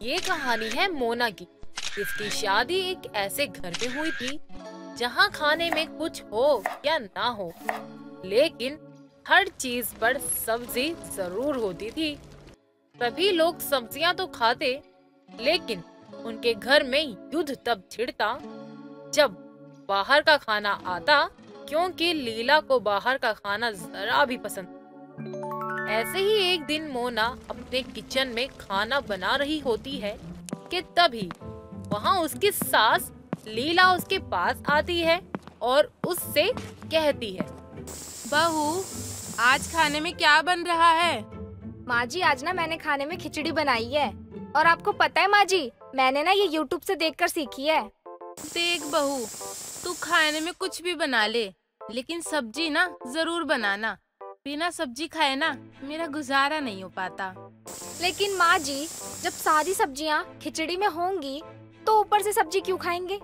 ये कहानी है मोना की, जिसकी शादी एक ऐसे घर में हुई थी, जहाँ खाने में कुछ हो या ना हो, लेकिन हर चीज़ पर सब्ज़ी ज़रूर होती थी। सभी लोग सब्ज़ियाँ तो खाते, लेकिन उनके घर में युद्ध तब छिड़ता, जब बाहर का खाना आता, क्योंकि लीला को बाहर का खाना जरा भी पसंद। ऐसे ही एक दिन मोना अपने किचन में खाना बना रही होती है कि तभी वहाँ उसकी सास लीला उसके पास आती है और उससे कहती है। बहू आज खाने में क्या बन रहा है? माँ जी आज ना मैंने खाने में खिचड़ी बनाई है। और आपको पता है माँ जी मैंने ना ये यूट्यूब से देखकर सीखी है। देख बहू तू खाने में कुछ भी बना ले लेकिन सब्ज़ी ना ज़रूर बनाना। बिना सब्ज़ी खाए ना मेरा गुजारा नहीं हो पाता। लेकिन माँ जी जब सारी सब्ज़ियाँ खिचड़ी में होंगी तो ऊपर से सब्ज़ी क्यों खाएँगे?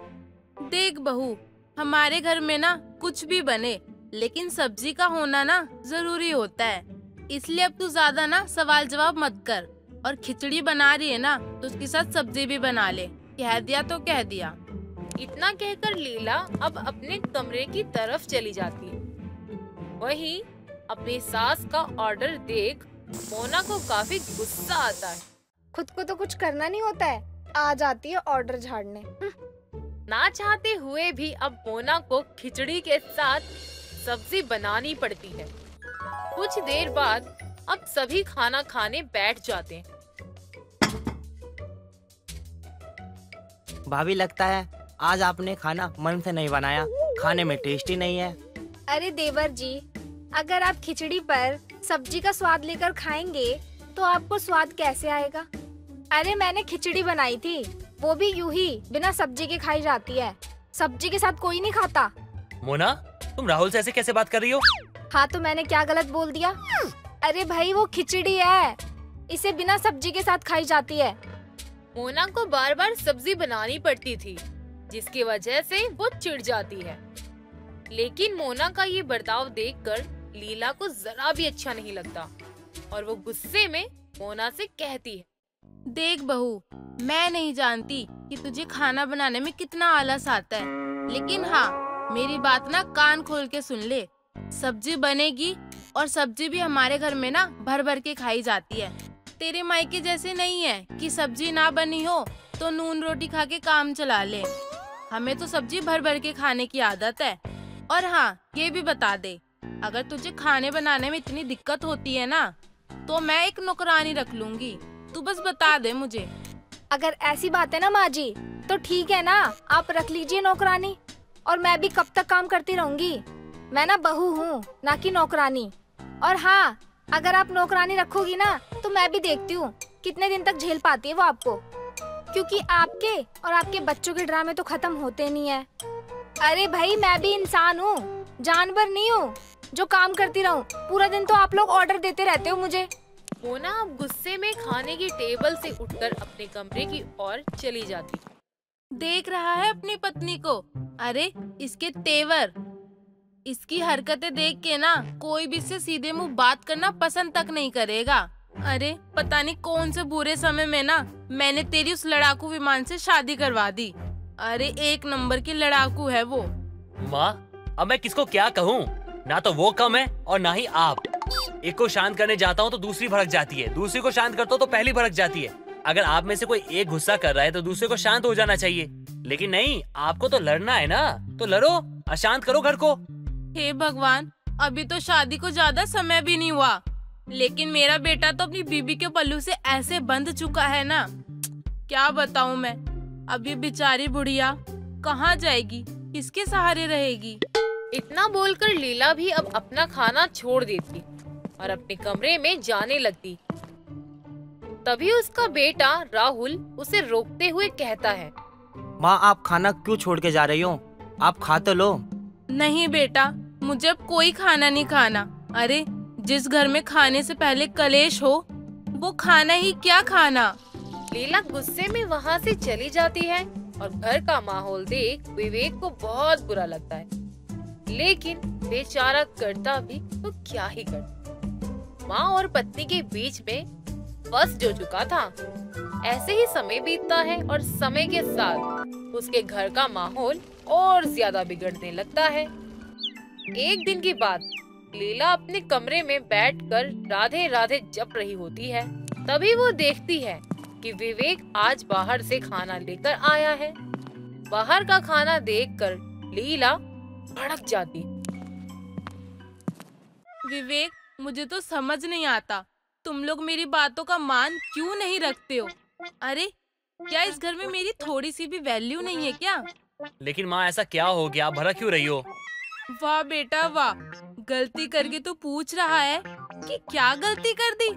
देख बहू हमारे घर में ना कुछ भी बने लेकिन सब्ज़ी का होना ना ज़रूरी होता है। इसलिए अब तू ज़्यादा ना सवाल जवाब मत कर और खिचड़ी बना रही है ना तो उसके साथ सब्ज़ी भी बना ले। कह दिया तो कह दिया। इतना कहकर लीला अब अपने कमरे की तरफ़ चली जाती। है वहीं अपनी सास का ऑर्डर देख मोना को काफ़ी गुस्सा आता है। खुद को तो कुछ करना नहीं होता है। आ जाती है ऑर्डर झाड़ने। हम्म, ना चाहते हुए भी अब मोना को खिचड़ी के साथ सब्ज़ी बनानी पड़ती है। कुछ देर बाद अब सभी खाना खाने बैठ जाते हैं। भाभी लगता है आज आपने खाना मन से नहीं बनाया। खाने में टेस्टी नहीं है। अरे देवर जी अगर आप खिचड़ी पर सब्ज़ी का स्वाद लेकर खाएँगे तो आपको स्वाद कैसे आएगा? अरे मैंने खिचड़ी बनाई थी। वो भी यूँ ही बिना सब्ज़ी के खाई जाती है। सब्ज़ी के साथ कोई नहीं खाता। मोना तुम राहुल से ऐसे कैसे बात कर रही हो? हाँ तो मैंने क्या गलत बोल दिया? अरे भाई वो खिचड़ी है। इसे बिना सब्ज़ी के साथ खाई जाती है। मोना को बार बार सब्ज़ी बनानी पड़ती थी जिसकी वजह से वो चिढ़ जाती है। लेकिन मोना का ये बर्ताव देखकर लीला को जरा भी अच्छा नहीं लगता। और वो गुस्से में मोना से कहती है, देख बहू, मैं नहीं जानती कि तुझे खाना बनाने में कितना आलस आता है। लेकिन हाँ मेरी बात ना कान खोल के सुन ले। सब्ज़ी बनेगी और सब्ज़ी भी हमारे घर में ना भर भर के खाई जाती है। तेरे मायके जैसे नहीं है कि सब्ज़ी ना बनी हो तो नून रोटी खा के काम चला ले। हमें तो सब्ज़ी भर भर के खाने की आदत है। और हाँ ये भी बता दे अगर तुझे खाने बनाने में इतनी दिक्कत होती है ना तो मैं एक नौकरानी रख लूँगी। तू बस बता दे मुझे। अगर ऐसी बात है ना माँ जी तो ठीक है ना? आप रख लीजिए नौकरानी, और मैं भी कब तक काम करती रहूँगी। मैं ना बहू हूँ, ना कि नौकरानी। और हाँ अगर आप नौकरानी रखोगी ना तो मैं भी देखती हूँ, कितने दिन तक झेल पाती है वो आपको। क्योंकि आपके और आपके बच्चों के ड्रामे तो खत्म होते नहीं है। अरे भाई, मैं भी इंसान हूँ। जानवर नहीं हूँ जो काम करती रहूँ। पूरा दिन तो आप लोग ऑर्डर देते रहते हो मुझे। मोना अब गुस्से में खाने की टेबल से उठकर अपने कमरे की ओर चली जाती। देख रहा है अपनी पत्नी को। अरे इसके तेवर। इसकी हरकतें देख के ना कोई भी इससे सीधे मुँह बात करना पसंद तक नहीं करेगा। अरे पता नहीं कौन से बुरे समय में ना मैंने तेरी उस लड़ाकू विमान से शादी करवा दी। अरे एक नंबर की लड़ाकू है वो। माँ अब मैं किसको क्या कहूँ? ना तो वो कम है और ना ही आप। एक को शांत करने जाता हूँ तो दूसरी भड़क जाती है। दूसरी को शांत करता हूँ तो पहली भड़क जाती है। अगर आप में से कोई एक गुस्सा कर रहा है तो दूसरे को शांत हो जाना चाहिए। लेकिन नहीं, आपको तो लड़ना है ना? तो लड़ो, अशांत करो घर को। हे भगवान, अभी तो शादी को ज़्यादा समय भी नहीं हुआ। लेकिन मेरा बेटा तो अपनी बीबी के पल्लू से ऐसे बंध चुका है ना। क्या बताऊँ मैं? अभी बेचारी बुढ़िया कहाँ जाएगी? किसके सहारे रहेगी? इतना बोलकर लीला भी अब अपना खाना छोड़ देती और अपने कमरे में जाने लगती। तभी उसका बेटा राहुल उसे रोकते हुए कहता है माँ आप खाना क्यों छोड़ के जा रही हो? आप खा तो लो। नहीं बेटा मुझे अब कोई खाना नहीं खाना। अरे जिस घर में खाने से पहले कलेश हो वो खाना ही क्या खाना? लीला गुस्से में वहाँ से चली जाती है और घर का माहौल देख विवेक को बहुत बुरा लगता है। लेकिन बेचारा करता भी तो क्या ही करता माँ और पत्नी के बीच में फंस जो चुका था, ऐसे ही समय बीतता है और समय के साथ उसके घर का माहौल और ज़्यादा बिगड़ने लगता है। एक दिन की बात, लीला अपने कमरे में बैठकर राधे राधे जप रही होती है। तभी वो देखती है कि विवेक आज बाहर से खाना लेकर आया है। बाहर का खाना देखकर लीला भड़क जाती। विवेक मुझे तो समझ नहीं आता। तुम लोग मेरी बातों का मान क्यों नहीं रखते हो? अरे क्या इस घर में मेरी थोड़ी सी भी वैल्यू नहीं है क्या? लेकिन माँ ऐसा क्या हो गया? आप भड़क क्यों रही हो? वाह बेटा वाह। गलती करके तो पूछ रहा है कि क्या गलती कर दी?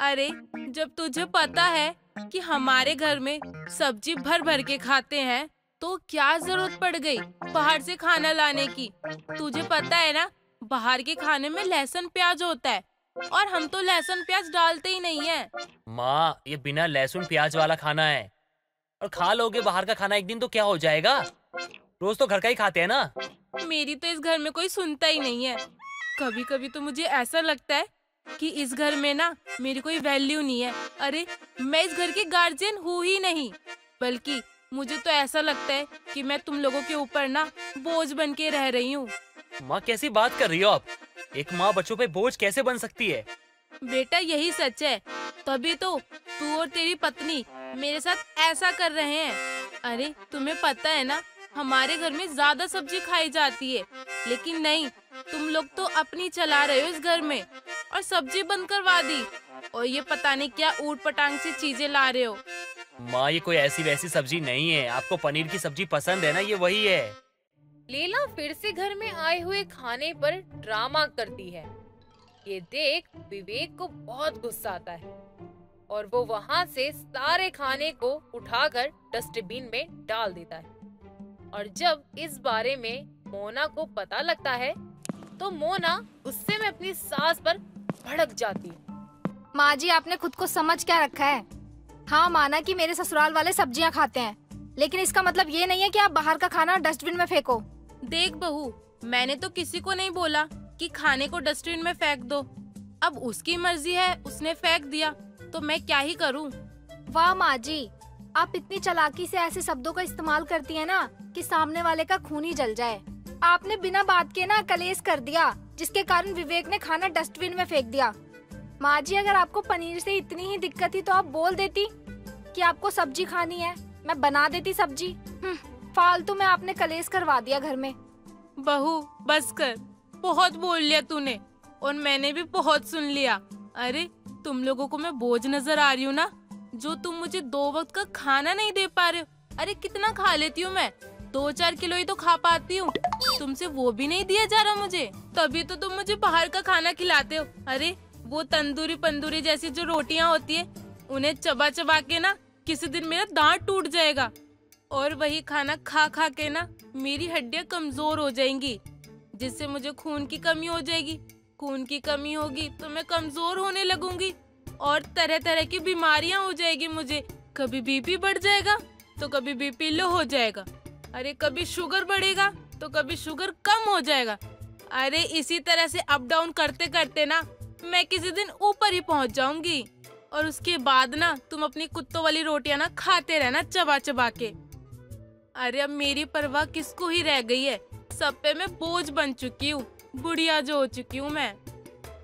अरे जब तुझे पता है कि हमारे घर में सब्ज़ी भर भर के खाते हैं तो क्या ज़रूरत पड़ गई बाहर से खाना लाने की? तुझे पता है ना बाहर के खाने में लहसुन प्याज होता है और हम तो लहसुन प्याज डालते ही नहीं है। माँ ये बिना लहसुन प्याज वाला खाना है। और खा लोगे बाहर का खाना एक दिन तो क्या हो जाएगा? रोज तो घर का ही खाते हैं ना। मेरी तो इस घर में कोई सुनता ही नहीं है। कभी कभी तो मुझे ऐसा लगता है कि इस घर में ना मेरी कोई वैल्यू नहीं है। अरे मैं इस घर के गार्जियन हूँ ही नहीं बल्कि मुझे तो ऐसा लगता है कि मैं तुम लोगों के ऊपर ना बोझ बन के रह रही हूँ। माँ कैसी बात कर रही हो आप? एक माँ बच्चों पे बोझ कैसे बन सकती है? बेटा यही सच है। तभी तो तू और तेरी पत्नी मेरे साथ ऐसा कर रहे हैं। अरे तुम्हें पता है ना हमारे घर में ज़्यादा सब्ज़ी खाई जाती है। लेकिन नहीं तुम लोग तो अपनी चला रहे हो इस घर में और सब्ज़ी बंद करवा दी। और ये पता नहीं क्या ऊट पटांग सी चीज़ें ला रहे हो। माँ ये कोई ऐसी वैसी सब्ज़ी नहीं है। आपको पनीर की सब्ज़ी पसंद है ना? ये वही है। लीला फिर से घर में आए हुए खाने पर ड्रामा करती है। ये देख विवेक को बहुत गुस्सा आता है और वो वहाँ से सारे खाने को उठाकर डस्टबिन में डाल देता है। और जब इस बारे में मोना को पता लगता है तो मोना गुस्से में अपनी सास पर भड़क जाती है। माँ जी आपने खुद को समझ क्या रखा है? हाँ माना कि मेरे ससुराल वाले सब्ज़ियाँ खाते हैं। लेकिन इसका मतलब ये नहीं है कि आप बाहर का खाना डस्टबिन में फेंको। देख बहू मैंने तो किसी को नहीं बोला कि खाने को डस्टबिन में फेंक दो। अब उसकी मर्ज़ी है उसने फेंक दिया तो मैं क्या ही करूँ? वाह माँ जी आप इतनी चलाकी से ऐसे शब्दों का इस्तेमाल करती है ना कि सामने वाले का खून ही जल जाए। आपने बिना बात के ना कलेश कर दिया जिसके कारण विवेक ने खाना डस्टबिन में फेंक दिया। माँ जी अगर आपको पनीर से इतनी ही दिक्कत थी तो आप बोल देती कि आपको सब्ज़ी खानी है। मैं बना देती सब्ज़ी। हम्म, फालतू में आपने कलेस करवा दिया घर में। बहू बस कर। बहुत बोल लिया तूने और मैंने भी बहुत सुन लिया। अरे तुम लोगों को मैं बोझ नज़र आ रही हूँ ना जो तुम मुझे दो वक्त का खाना नहीं दे पा रहे हो। अरे कितना खा लेती हूँ मैं? दो चार किलो ही तो खा पाती हूँ। तुमसे वो भी नहीं दिया जा रहा मुझे। तभी तो तुम मुझे बाहर का खाना खिलाते हो। अरे वो तंदूरी पंदूरी जैसी जो रोटियाँ होती है, उन्हें चबा चबा के ना, किसी दिन मेरा दांत टूट जाएगा। और वही खाना खा खा के ना, मेरी हड्डियाँ कमज़ोर हो जाएँगी, जिससे मुझे खून की कमी हो जाएगी। खून की कमी होगी तो मैं कमज़ोर होने लगूँगी, और तरह तरह की बीमारियाँ हो जाएगी मुझे। कभी बीपी बढ़ जाएगा तो कभी बीपी लो हो जाएगा। अरे, कभी शुगर बढ़ेगा तो कभी शुगर कम हो जाएगा। अरे, इसी तरह से अप डाउन करते करते ना मैं किसी दिन ऊपर ही पहुँच जाऊँगी। और उसके बाद ना तुम अपनी कुत्तों वाली रोटियाँ ना खाते रहना चबा चबा के अरे अब मेरी परवाह किसको ही रह गई है? सब पे मैं बोझ बन चुकी हूँ बुढ़िया जो हो चुकी हूँ मैं।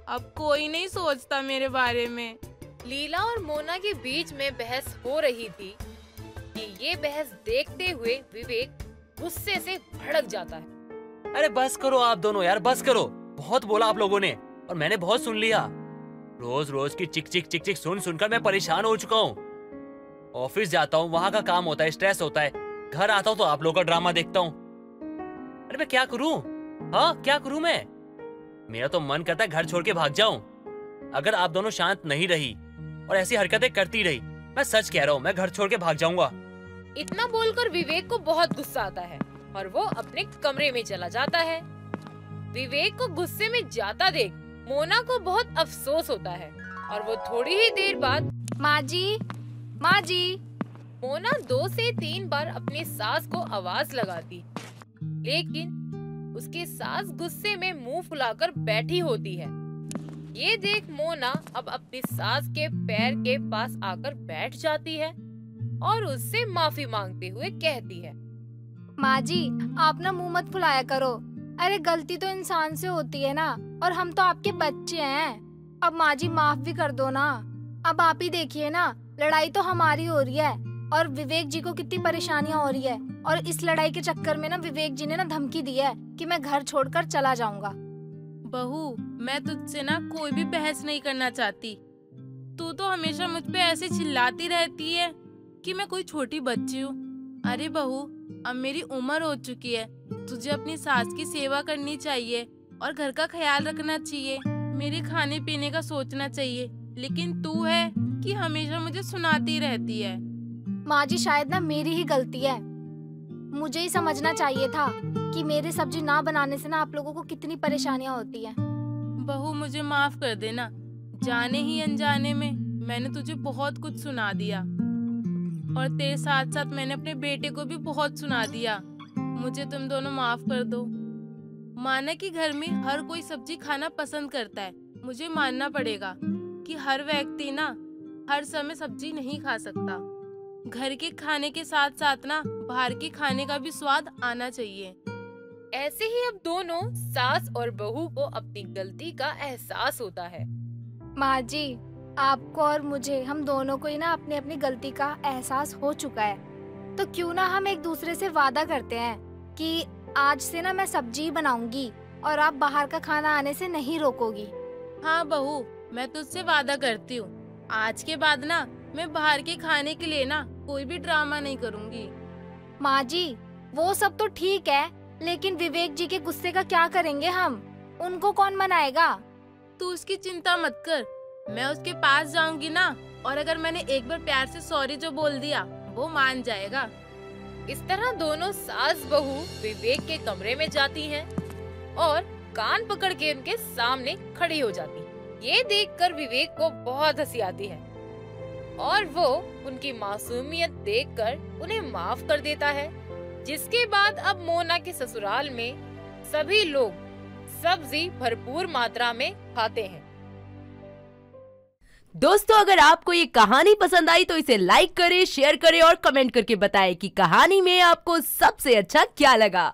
अब कोई नहीं सोचता मेरे बारे में। लीला और मोना के बीच में बहस हो रही थी कि ये बहस देखते हुए विवेक गुस्से से भड़क जाता है। अरे बस करो आप दोनों यार बस करो। बहुत बोला आप लोगों ने। और मैंने बहुत सुन लिया। रोज रोज की चिक चिक चिक चिक सुन सुनकर मैं परेशान हो चुका हूँ। ऑफ़िस जाता हूँ, वहाँ का काम होता है, स्ट्रेस होता है। घर आता हूँ तो आप लोगों का ड्रामा देखता हूँ। अरे मैं क्या करूँ? हाँ क्या करूँ मैं? मेरा तो मन करता है घर छोड़ के भाग जाऊँ। अगर आप दोनों शांत नहीं रही और ऐसी हरकतें करती रही, मैं सच कह रहा हूँ, मैं घर छोड़ के भाग जाऊँगा। इतना बोलकर विवेक को बहुत गुस्सा आता है और वो अपने कमरे में चला जाता है। विवेक को गुस्से में जाता देख मोना को बहुत अफसोस होता है और वो थोड़ी ही देर बाद माँ जी माँ जी। मोना दो से तीन बार अपनी सास को आवाज़ लगाती लेकिन उसकी सास गुस्से में मुँह फुलाकर बैठी होती है। ये देख मोना अब अपनी सास के पैर के पास आकर बैठ जाती है और उससे माफ़ी मांगते हुए कहती है माँ जी आप ना मुँह मत फुलाया करो। अरे गलती तो इंसान से होती है ना, और हम तो आपके बच्चे हैं। अब माँ जी माफ़ भी कर दो ना। अब आप ही देखिए ना, लड़ाई तो हमारी हो रही है, और विवेक जी को कितनी परेशानियाँ हो रही है, और इस लड़ाई के चक्कर में ना विवेक जी ने ना धमकी दी है कि मैं घर छोड़कर चला जाऊँगा। बहू, मैं तुझसे ना कोई भी बहस नहीं करना चाहती। तू तो हमेशा मुझ पे ऐसे चिल्लाती रहती है कि मैं कोई छोटी बच्ची हूँ। अरे बहू अब मेरी उम्र हो चुकी है तुझे अपनी सास की सेवा करनी चाहिए और घर का ख्याल रखना चाहिए। मेरे खाने पीने का सोचना चाहिए लेकिन तू है कि हमेशा मुझे सुनाती रहती है। माँ जी शायद ना मेरी ही गलती है। मुझे ही समझना चाहिए था कि मेरी सब्ज़ी ना बनाने से ना आप लोगों को कितनी परेशानियाँ होती है। बहू मुझे माफ़ कर देना। जाने ही अनजाने में मैंने तुझे बहुत कुछ सुना दिया। और तेरे साथ साथ मैंने अपने बेटे को भी बहुत सुना दिया। मुझे तुम दोनों माफ़ कर दो। माना कि घर में हर कोई सब्ज़ी खाना पसंद करता है। मुझे मानना पड़ेगा कि हर व्यक्ति ना हर समय सब्ज़ी नहीं खा सकता। घर के खाने के साथ साथ ना बाहर के खाने का भी स्वाद आना चाहिए। ऐसे ही अब दोनों सास और बहू को अपनी गलती का एहसास होता है। माँ जी आपको और मुझे हम दोनों को ही ना अपनी अपनी गलती का एहसास हो चुका है। तो क्यों ना हम एक दूसरे से वादा करते हैं कि आज से ना मैं सब्ज़ी बनाऊँगी और आप बाहर का खाना आने से नहीं रोकोगी। हाँ बहू मैं तुझसे वादा करती हूँ। आज के बाद ना मैं बाहर के खाने के लिए ना कोई भी ड्रामा नहीं करूँगी। माँ जी वो सब तो ठीक है लेकिन विवेक जी के गुस्से का क्या करेंगे हम? उनको कौन मनाएगा? तू उसकी चिंता मत कर मैं उसके पास जाऊँगी ना, और अगर मैंने एक बार प्यार से सॉरी जो बोल दिया, वो मान जाएगा। इस तरह दोनों सास बहू विवेक के कमरे में जाती हैं और कान पकड़ के उनके सामने खड़ी हो जाती ये देखकर विवेक को बहुत हँसी आती है और वो उनकी मासूमियत देखकर उन्हें माफ़ कर देता है, जिसके बाद अब मोना के ससुराल में सभी लोग सब्ज़ी भरपूर मात्रा में खाते हैं। दोस्तों, अगर आपको ये कहानी पसंद आई तो इसे लाइक करें शेयर करें और कमेंट करके बताएँ कि कहानी में आपको सबसे अच्छा क्या लगा।